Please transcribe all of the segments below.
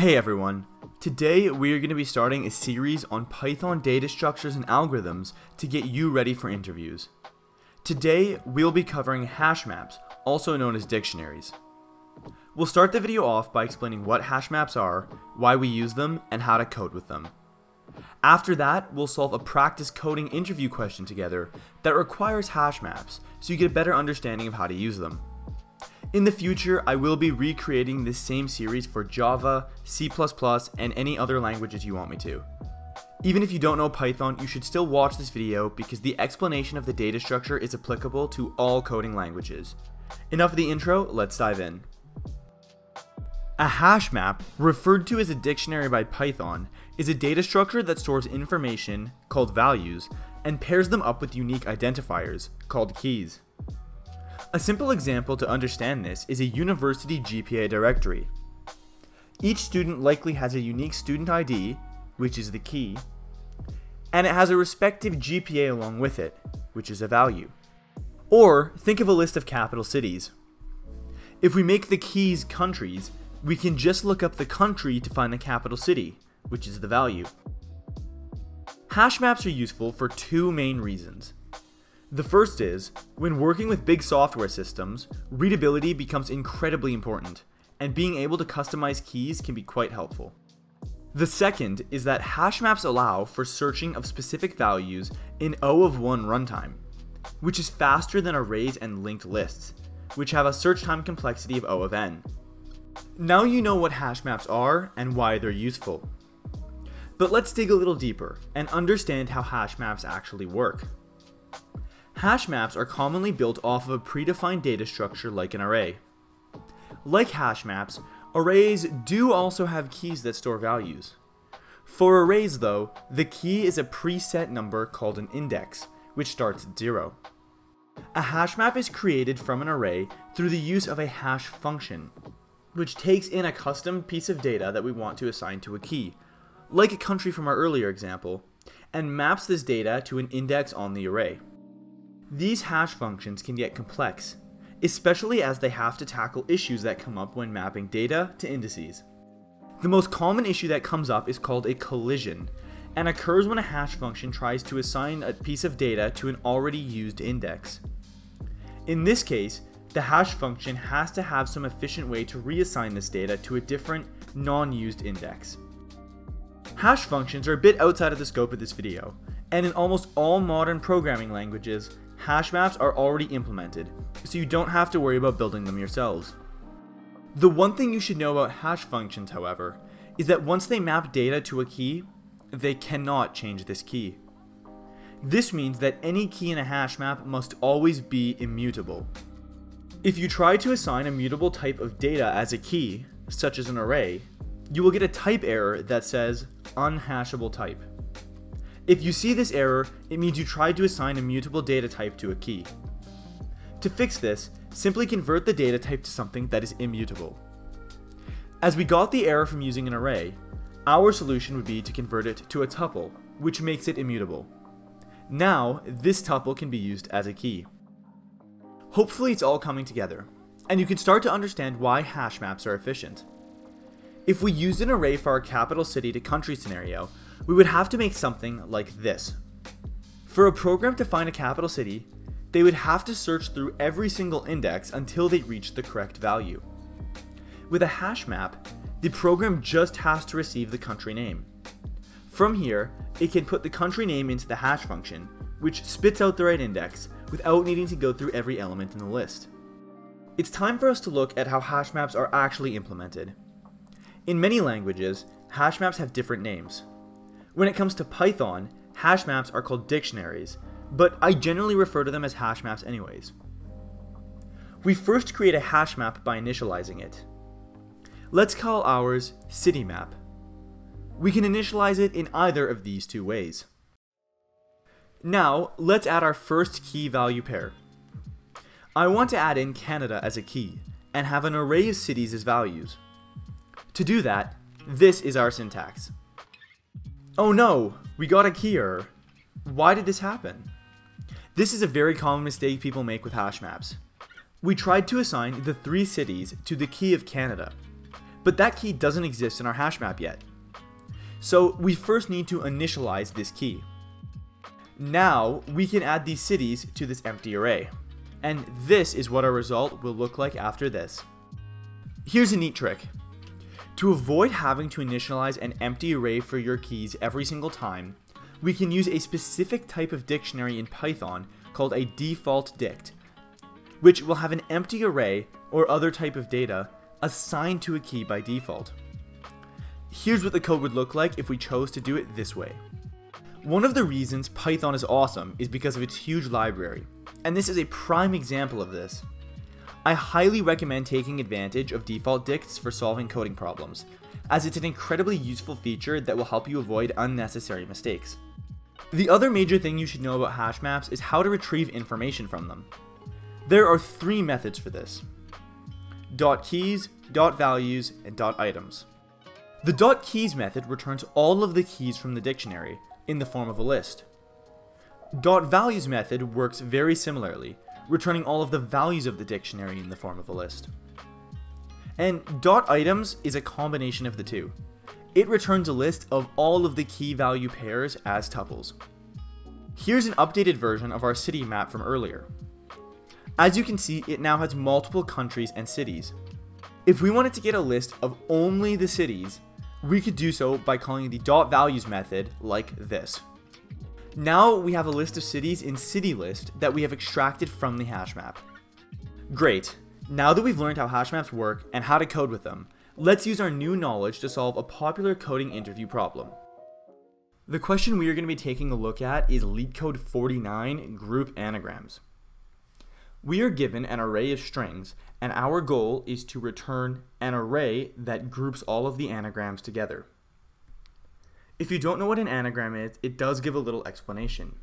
Hey everyone! Today we are going to be starting a series on Python data structures and algorithms to get you ready for interviews. Today we'll be covering hash maps, also known as dictionaries. We'll start the video off by explaining what hash maps are, why we use them, and how to code with them. After that, we'll solve a practice coding interview question together that requires hash maps so you get a better understanding of how to use them. In the future, I will be recreating this same series for Java, C++, and any other languages you want me to. Even if you don't know Python, you should still watch this video because the explanation of the data structure is applicable to all coding languages. Enough of the intro, let's dive in. A hash map, referred to as a dictionary by Python, is a data structure that stores information, called values, and pairs them up with unique identifiers, called keys. A simple example to understand this is a university GPA directory. Each student likely has a unique student ID, which is the key, and it has a respective GPA along with it, which is a value. Or think of a list of capital cities. If we make the keys countries, we can just look up the country to find the capital city, which is the value. Hash maps are useful for two main reasons. The first is, when working with big software systems, readability becomes incredibly important, and being able to customize keys can be quite helpful. The second is that hash maps allow for searching of specific values in O of 1 runtime, which is faster than arrays and linked lists, which have a search time complexity of O of n. Now you know what hash maps are and why they're useful. But let's dig a little deeper and understand how hash maps actually work. Hash maps are commonly built off of a predefined data structure like an array. Like hash maps, arrays do also have keys that store values. For arrays though, the key is a preset number called an index, which starts at 0. A hash map is created from an array through the use of a hash function, which takes in a custom piece of data that we want to assign to a key, like a country from our earlier example, and maps this data to an index on the array. These hash functions can get complex, especially as they have to tackle issues that come up when mapping data to indices. The most common issue that comes up is called a collision, and occurs when a hash function tries to assign a piece of data to an already used index. In this case, the hash function has to have some efficient way to reassign this data to a different, non-used index. Hash functions are a bit outside of the scope of this video, and in almost all modern programming languages, hash maps are already implemented, so you don't have to worry about building them yourselves. The one thing you should know about hash functions, however, is that once they map data to a key, they cannot change this key. This means that any key in a hash map must always be immutable. If you try to assign a mutable type of data as a key, such as an array, you will get a type error that says unhashable type. If you see this error, it means you tried to assign a mutable data type to a key. To fix this, simply convert the data type to something that is immutable. As we got the error from using an array, our solution would be to convert it to a tuple, which makes it immutable. Now, this tuple can be used as a key. Hopefully it's all coming together, and you can start to understand why hash maps are efficient. If we used an array for our capital city to country scenario, we would have to make something like this. For a program to find a capital city, they would have to search through every single index until they reached the correct value. With a hash map, the program just has to receive the country name. From here, it can put the country name into the hash function, which spits out the right index without needing to go through every element in the list. It's time for us to look at how hash maps are actually implemented. In many languages, hash maps have different names. When it comes to Python, hash maps are called dictionaries, but I generally refer to them as hash maps anyways. We first create a hash map by initializing it. Let's call ours city map. We can initialize it in either of these two ways. Now, let's add our first key value pair. I want to add in Canada as a key, and have an array of cities as values. To do that, this is our syntax. Oh no, we got a key error. Why did this happen? This is a very common mistake people make with hash maps. We tried to assign the three cities to the key of Canada, but that key doesn't exist in our hash map yet. So we first need to initialize this key. Now we can add these cities to this empty array. And this is what our result will look like after this. Here's a neat trick. To avoid having to initialize an empty array for your keys every single time, we can use a specific type of dictionary in Python called a default dict, which will have an empty array or other type of data assigned to a key by default. Here's what the code would look like if we chose to do it this way. One of the reasons Python is awesome is because of its huge library, and this is a prime example of this. I highly recommend taking advantage of default dicts for solving coding problems, as it's an incredibly useful feature that will help you avoid unnecessary mistakes. The other major thing you should know about hash maps is how to retrieve information from them. There are three methods for this. Dot keys, dot values, and dot items. The dot keys method returns all of the keys from the dictionary in the form of a list. Dot values method works very similarly, returning all of the values of the dictionary in the form of a list. And dot items is a combination of the two. It returns a list of all of the key value pairs as tuples. Here's an updated version of our city map from earlier. As you can see, it now has multiple countries and cities. If we wanted to get a list of only the cities, we could do so by calling the dot values method like this. Now we have a list of cities in CityList that we have extracted from the hash map. Great, now that we've learned how hash maps work and how to code with them, let's use our new knowledge to solve a popular coding interview problem. The question we are going to be taking a look at is LeetCode 49 group anagrams. We are given an array of strings, and our goal is to return an array that groups all of the anagrams together. If you don't know what an anagram is, it does give a little explanation.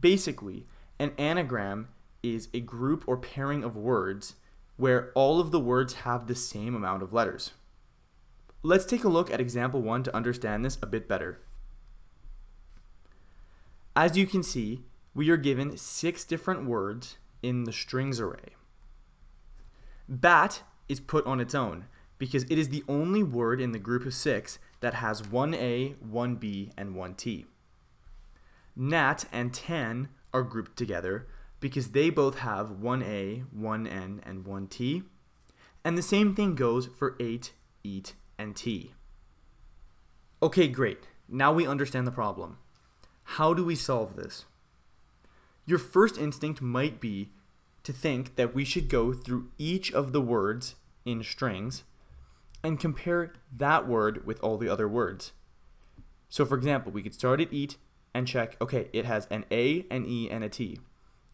Basically, an anagram is a group or pairing of words where all of the words have the same amount of letters. Let's take a look at example 1 to understand this a bit better. As you can see, we are given six different words in the strings array. Bat is put on its own because it is the only word in the group of six that has one A, one B, and one T. Nat and tan are grouped together because they both have one A, one N, and one T. And the same thing goes for 8, eat, and T. Okay, great. Now we understand the problem. How do we solve this? Your first instinct might be to think that we should go through each of the words in strings and compare that word with all the other words. So for example, we could start at eat and check, okay, it has an A, an E, and a T.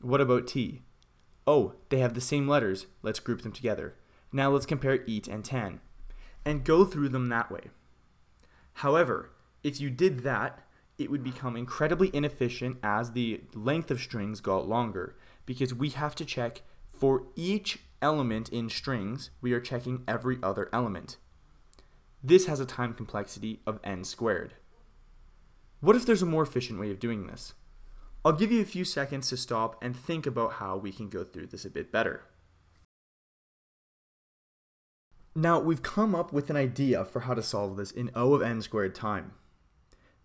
What about T? Oh, they have the same letters. Let's group them together. Now let's compare eat and tan and go through them that way. However, if you did that, it would become incredibly inefficient as the length of strings got longer because we have to check for each element in strings, we are checking every other element. This has a time complexity of n squared. What if there's a more efficient way of doing this? I'll give you a few seconds to stop and think about how we can go through this a bit better. Now, we've come up with an idea for how to solve this in O of n squared time.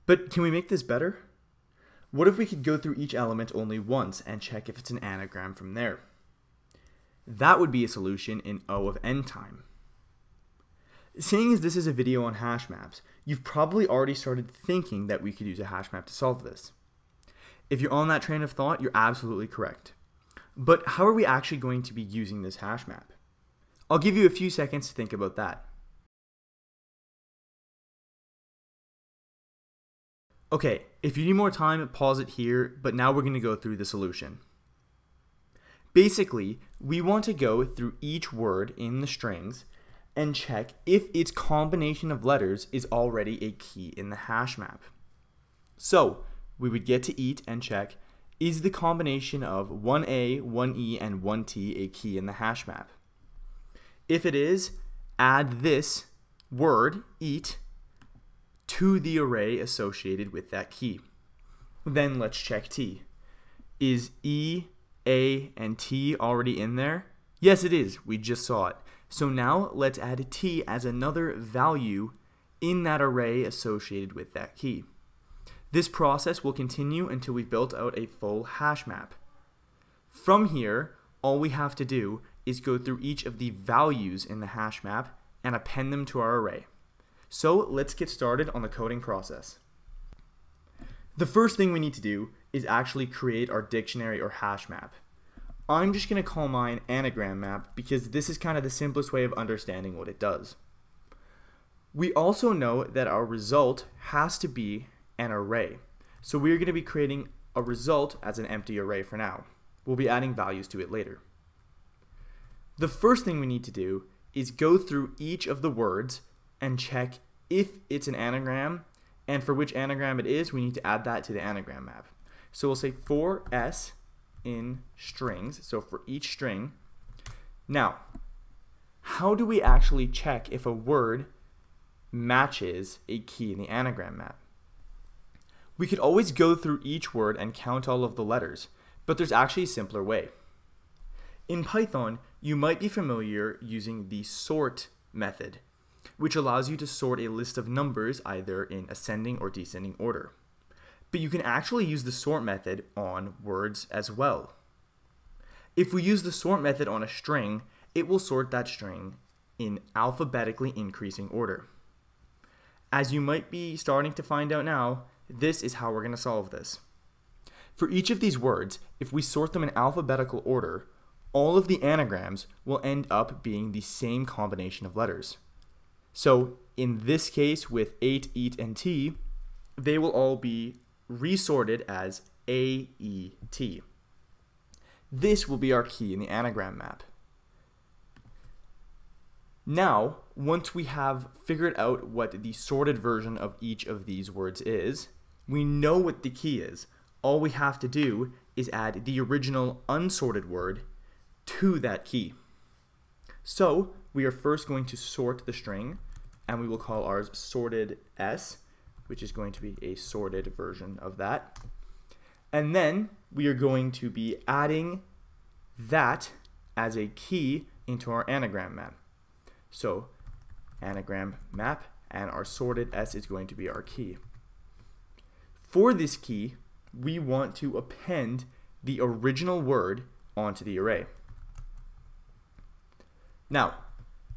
But can we make this better? What if we could go through each element only once and check if it's an anagram from there? That would be a solution in O of n time. Seeing as this is a video on hash maps, you've probably already started thinking that we could use a hash map to solve this. If you're on that train of thought, you're absolutely correct. But how are we actually going to be using this hash map? I'll give you a few seconds to think about that. Okay, if you need more time, pause it here, but now we're going to go through the solution. Basically, we want to go through each word in the strings and check if its combination of letters is already a key in the hash map. So, we would get to eat and check, is the combination of 1A, 1E, and 1T a key in the hash map? If it is, add this word, eat, to the array associated with that key. Then let's check T. Is E, A, and T already in there? Yes, it is. We just saw it. So now let's add t as another value in that array associated with that key. This process will continue until we've built out a full hash map. From here, all we have to do is go through each of the values in the hash map and append them to our array. So let's get started on the coding process. The first thing we need to do is actually create our dictionary or hash map. I'm just going to call mine anagram map because this is kind of the simplest way of understanding what it does. We also know that our result has to be an array. So we're going to be creating a result as an empty array for now. We'll be adding values to it later. The first thing we need to do is go through each of the words and check if it's an anagram and for which anagram it is, we need to add that to the anagram map. So we'll say for s in strings, so for each string. Now, how do we actually check if a word matches a key in the anagram map? We could always go through each word and count all of the letters, but there's actually a simpler way. In Python, you might be familiar using the sort method, which allows you to sort a list of numbers either in ascending or descending order. But you can actually use the sort method on words as well. If we use the sort method on a string, it will sort that string in alphabetically increasing order. As you might be starting to find out now, this is how we're going to solve this. For each of these words, if we sort them in alphabetical order, all of the anagrams will end up being the same combination of letters. So in this case with 8, eat, and t, they will all be resorted as A, E, T. This will be our key in the anagram map. Now, once we have figured out what the sorted version of each of these words is, we know what the key is. All we have to do is add the original unsorted word to that key. So we are first going to sort the string and we will call ours sorted s, which is going to be a sorted version of that. And then we are going to be adding that as a key into our anagram map. So anagram map and our sorted s is going to be our key. For this key, we want to append the original word onto the array. Now,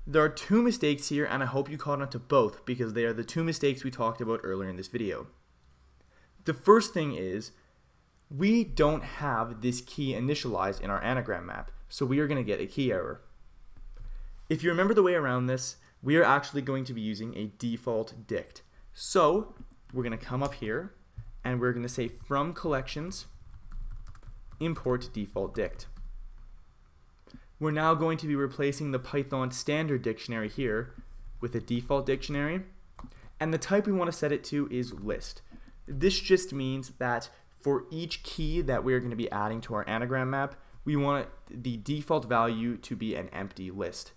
there are two mistakes here, and I hope you caught on to both because they are the two mistakes we talked about earlier in this video. The first thing is, we don't have this key initialized in our anagram map, so we are going to get a key error. If you remember the way around this, we are actually going to be using a default dict. So, we're going to come up here, and we're going to say from collections, import default dict. We're now going to be replacing the Python standard dictionary here with a default dictionary. And the type we want to set it to is list. This just means that for each key that we're going to be adding to our anagram map, we want the default value to be an empty list.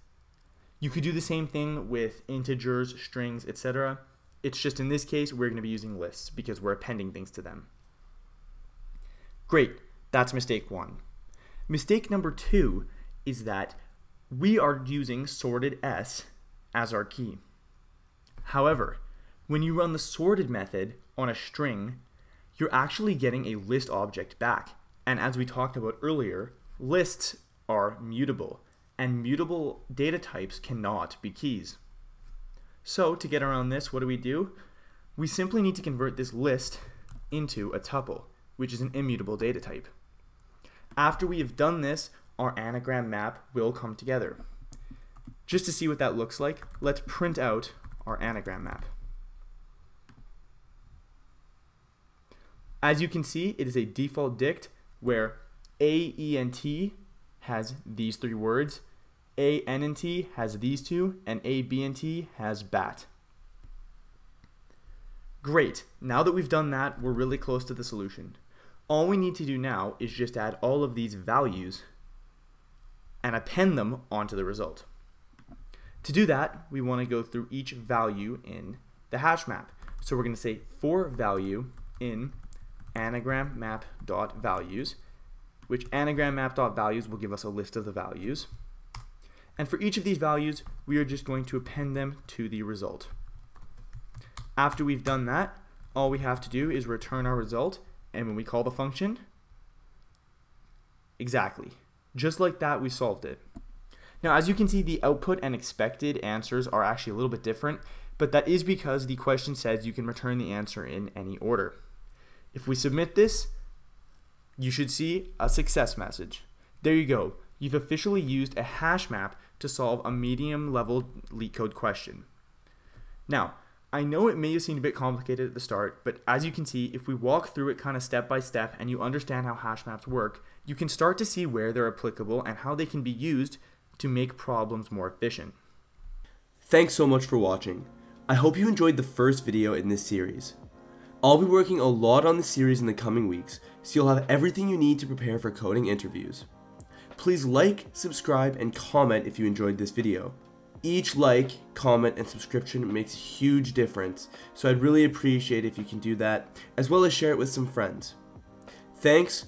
You could do the same thing with integers, strings, etc. It's just in this case, we're going to be using lists because we're appending things to them. Great, that's mistake one. Mistake number two is that we are using sorted S as our key. However, when you run the sorted method on a string, you're actually getting a list object back. And as we talked about earlier, lists are mutable, and mutable data types cannot be keys. So to get around this, what do we do? We simply need to convert this list into a tuple, which is an immutable data type. After we have done this, our anagram map will come together. Just to see what that looks like, let's print out our anagram map. As you can see, it is a default dict where A, E, and T has these three words, A, N, and T has these two, and A, B, and T has bat. Great, now that we've done that, we're really close to the solution. All we need to do now is just add all of these values and append them onto the result. To do that, we want to go through each value in the hash map. So we're going to say for value in anagram map dot values, which anagram map dot values will give us a list of the values. And for each of these values, we are just going to append them to the result. After we've done that, all we have to do is return our result, and when we call the function, exactly, just like that, we solved it. Now, as you can see, the output and expected answers are actually a little bit different, but that is because the question says you can return the answer in any order. If we submit this, you should see a success message. There you go. You've officially used a hash map to solve a medium level LeetCode question. Now, I know it may have seemed a bit complicated at the start, but as you can see, if we walk through it kind of step by step and you understand how hash maps work, you can start to see where they're applicable and how they can be used to make problems more efficient. Thanks so much for watching. I hope you enjoyed the first video in this series. I'll be working a lot on the series in the coming weeks, so you'll have everything you need to prepare for coding interviews. Please like, subscribe, and comment if you enjoyed this video. Each like, comment, and subscription makes a huge difference, so I'd really appreciate if you can do that, as well as share it with some friends. Thanks,